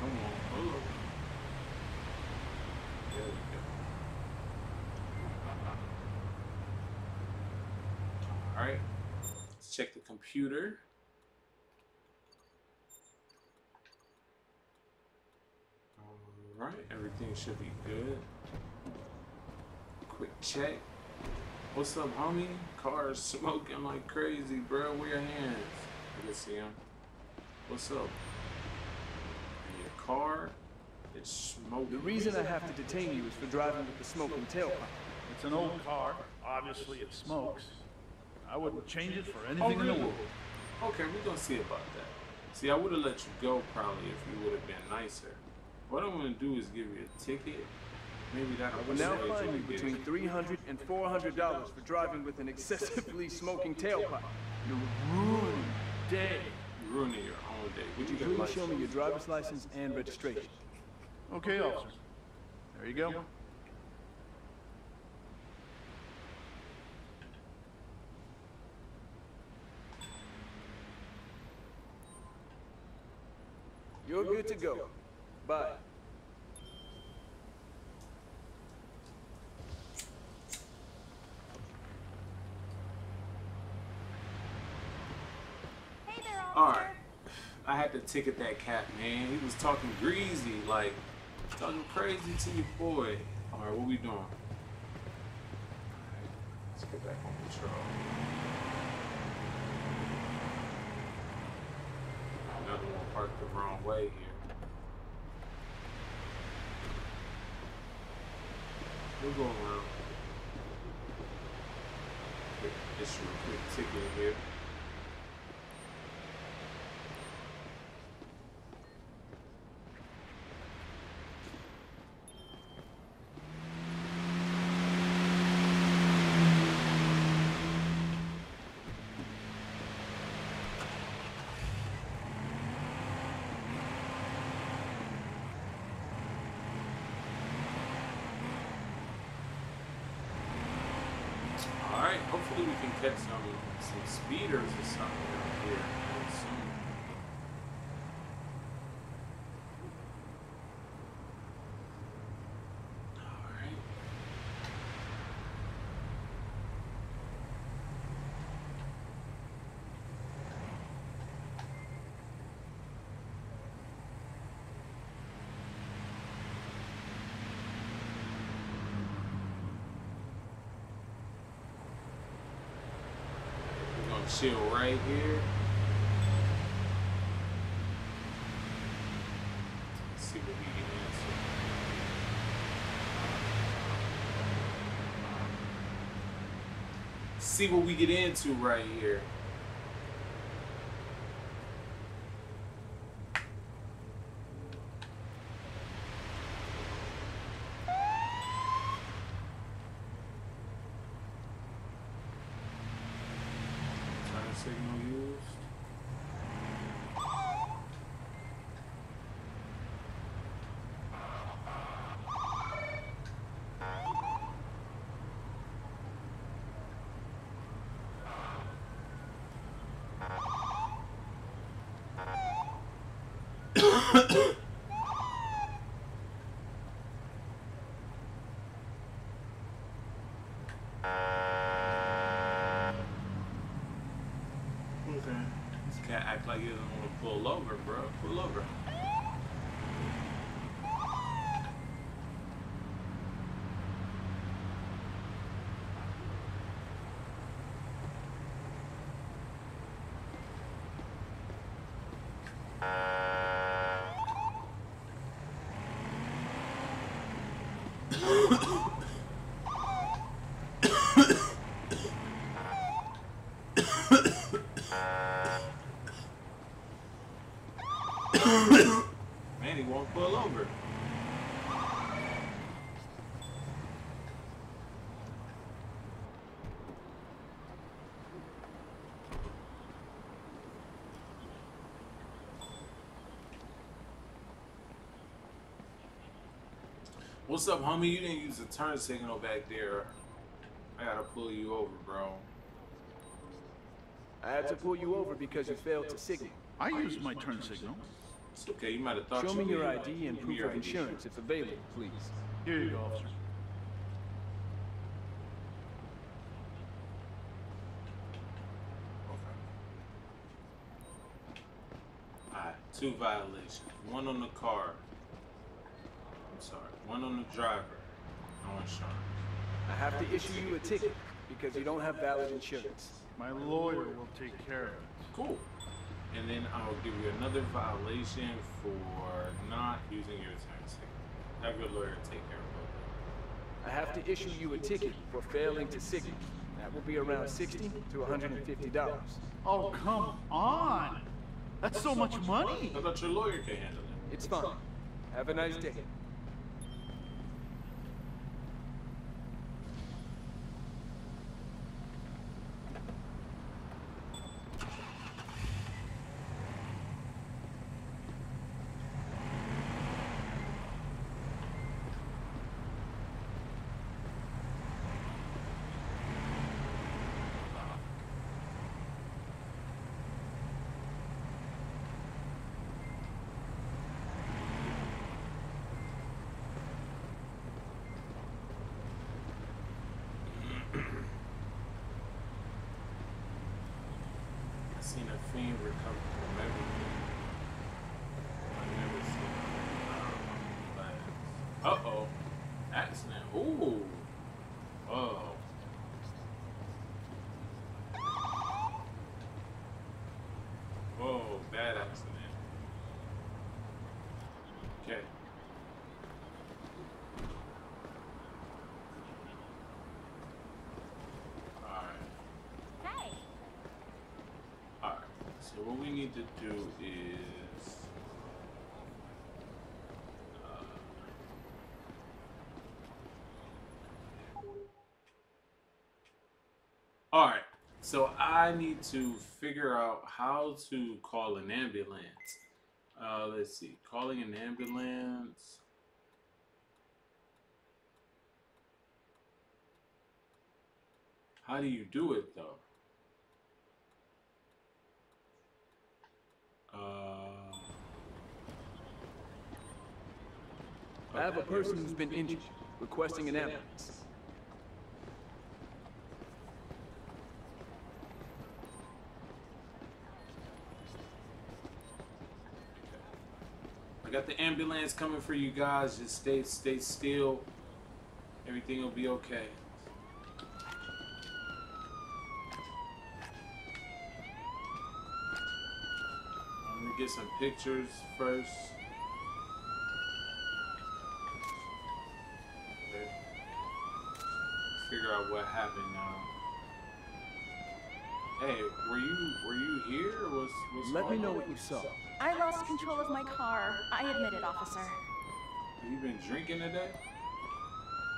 Come on, pull up. There we go. All right. Let's check the computer. All right, everything should be good. Quick check. What's up, homie? Car's smoking like crazy, bro. Where your hands? I can see him. What's up? And your car is smoking. The reason I have to detain you is for driving with the smoking tailpipe. It's an old car. Obviously, it smokes. I wouldn't change it for Oh, anything in the world. Okay, we're gonna see about that. See, I would have let you go probably if you would have been nicer. What I'm gonna do is give you a ticket. Maybe that'll I will now fine you you to get between it. 300 and 400 dollars for driving with an excessively smoking tailpipe. You're ruining day. You're ruining your own day. Would you Please show me your driver's license and registration. Okay, officer. There you go. You're good to go. Bye. Hey there, officer. All right. I had to ticket that cat, man. He was talking greasy, like talking crazy to your boy. All right, what we doing? All right, let's get back on patrol. Another one parked the wrong way here. We'll go around. Quick, issue a quick ticket here. All right, hopefully we can catch some some speeders or something out here real soon. All right. We're gonna chill right here. Let's see what we get into. See what we get into right here. Turn signal used. Okay. This cat act like you don't want to pull over, bro. Pull over. Man, he won't pull over. What's up, homie? You didn't use the turn signal back there. I gotta pull you over, bro. I had to pull you over because you failed to signal. I used my turn signal. It's okay. You might have thought Show you me your did. ID and Give proof of ID. insurance if available, please. Here you go, officer. Alright, two violations. One on the car. I'm. One on the driver. No insurance. I have to issue you a ticket because you don't have valid insurance. My lawyer will take care of it. Cool. And then I'll give you another violation for not using your turn signal. Have your lawyer take care of it. I have to issue you a ticket for failing to signal. That will be around 60 to 150 dollars. Oh, come on! That's so much money! it. I thought your lawyer could handle it. It's fine. Have a nice day. I seen a fiend recover from everything. I never seen Uh oh. Accident. Ooh. Oh. Whoa, bad accident. Okay. Alright. Hey, Alright, so what we need to do is. Uh, Alright, so I need to figure out how to call an ambulance. Uh, let's see, calling an ambulance. How do you do it though? Have a person who's been injured, requesting an ambulance. I got the ambulance coming for you guys. Just stay, stay still. Everything will be okay. I'm gonna get some pictures first. Okay. Figure out what happened now. Hey, were you were you here? Or was was Let me know what you saw. I lost control of my car. I admit it, officer. Have you been drinking today?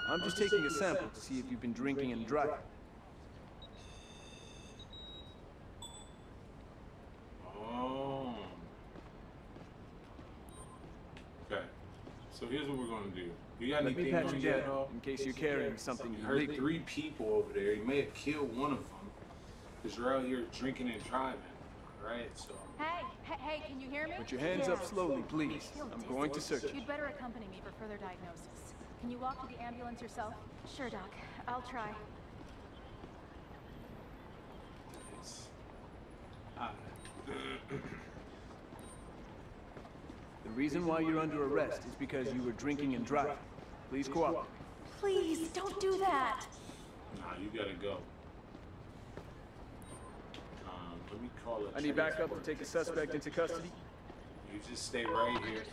I'm just taking a sample to see if you've been drinking and driving. Oh. Okay. So here's what we're gonna do. You got Let me anything pat on you you down in case you're carrying something You heard illegal. three people over there. You may have killed one of them because you're out here drinking and driving. All right. So Hey, hey, hey, can you hear me? Put your hands up slowly, please. I'm going to search you. You'd better accompany me for further diagnosis. Can you walk to the ambulance yourself? Sure, Doc. I'll try. it's. Ah. The reason why you're under arrest is because you were drinking and driving. Please cooperate. Please, don't do that. nah, you gotta go. Um, let me call it. I need backup to take a suspect into custody. You just stay right here.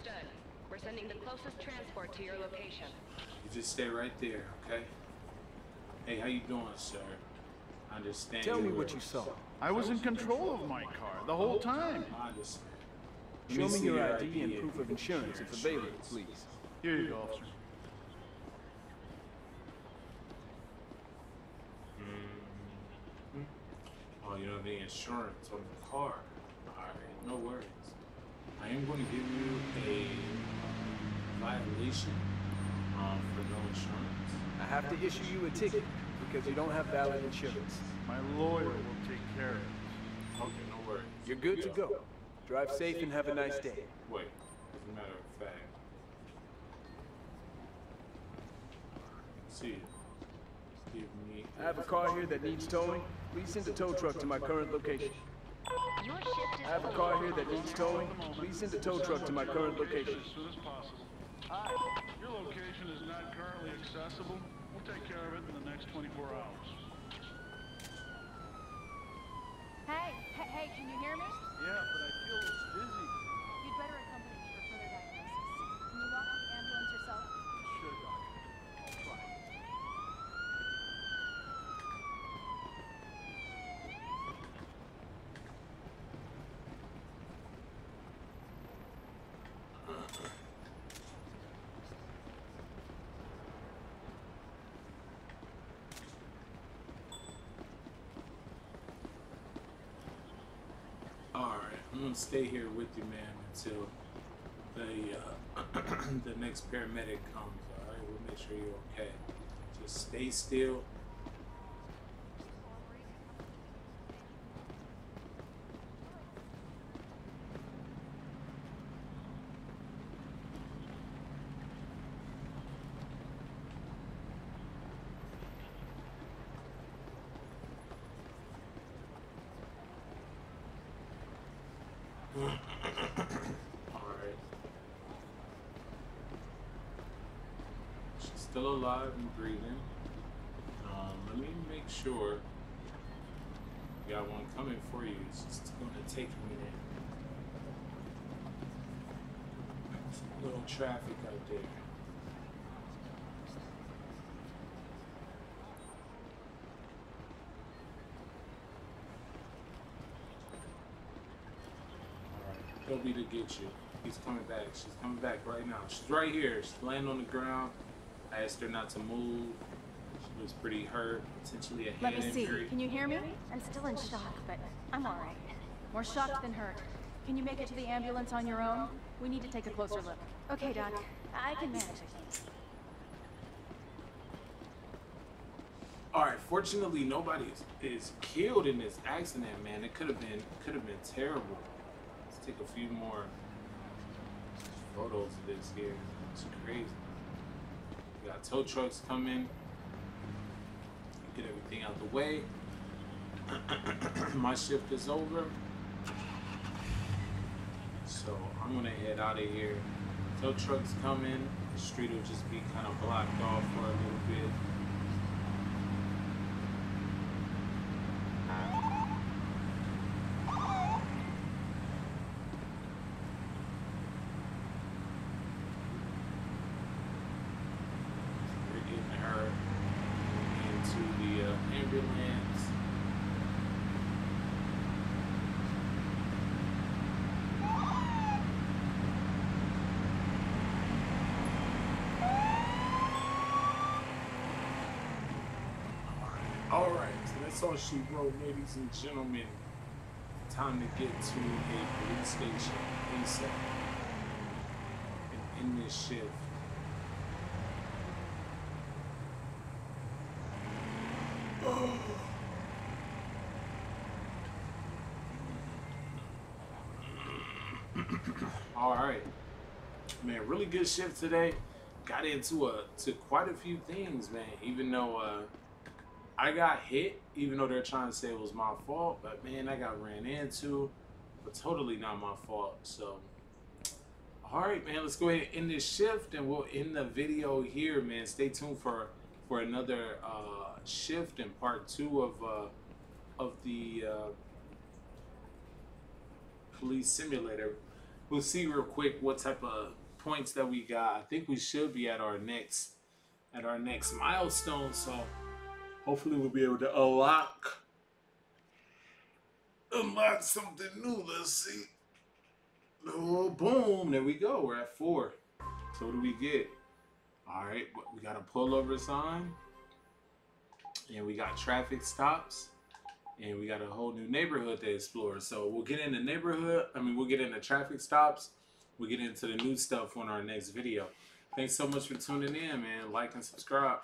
We're sending the closest transport to your location. You just stay right there, okay? Hey, how you doing, sir? I understand. Tell me what you saw. I was in control of my car the whole time. I understand. Let Show me your ID and proof of insurance if available, please. Here you go, officer. Oh, you know the insurance on the car. All right, no worries. I am going to give you a uh, violation um, for no insurance. I have to issue you a ticket because you don't have valid insurance. My lawyer will take care of it. Okay, no worries. You're good to go. Drive safe and have a nice day. Wait, as a matter of fact. See you. Give me. I have a car here that needs towing. Please send a tow truck to my current location. Your shift is I have a car here that needs towing. Please send a tow truck to my current location. As soon as possible. Hi, your location is not currently accessible. We'll take care of it in the next 24 hours. Hey, hey, can you hear me? Yeah, but I feel it's busy. You'd better accompany me for further diagnosis. Can you walk to the ambulance yourself? Sure, Doc. I'll try. All right, I'm gonna stay here with you, man, until the uh, the next paramedic comes. All right, we'll make sure you're okay. Just stay still. All right. She's still alive and breathing. Um, let me make sure. We got one coming for you. It's just gonna take a minute. There's a little traffic out there. Alright, he'll be to get you. He's coming back. She's coming back right now. She's right here. She's laying on the ground. I asked her not to move. She was pretty hurt, potentially a hand Let me see. injury. Can you hear me? I'm still in shock, but I'm all right. More shocked than hurt. Can you make it to the ambulance on your own? We need to take a closer look. Okay, Doc. I can manage it. All right. Fortunately, nobody is, is killed in this accident, man. It could have been could have been terrible. Let's take a few more photos of this here. It's crazy. Tow trucks coming. Get everything out of the way. My shift is over. So I'm gonna head out of here. Tow trucks coming. The street will just be kind of blocked off for a little bit. We're getting her into the uh, ambulance. All right, so that's all she wrote, ladies and gentlemen. Time to get to a police station ASAP and end this shift. All right, man. Really good shift today. Got into a to quite a few things, man. Even though uh, I got hit, even though they're trying to say it was my fault, but man, I got ran into, but totally not my fault. So, all right, man. Let's go ahead and end this shift, and we'll end the video here, man. Stay tuned for for another uh, shift in part two of uh, of the uh, police simulator. We'll see real quick what type of points that we got, I think we should be at our next at our next milestone. So hopefully we'll be able to unlock unlock something new. Let's see. Oh, boom! There we go. We're at four. So what do we get? All right, we got a pullover sign, and we got traffic stops, and we got a whole new neighborhood to explore. So we'll get in the neighborhood. I mean, we'll get into traffic stops. We'll get into the new stuff on our next video. Thanks so much for tuning in, man. Like and subscribe.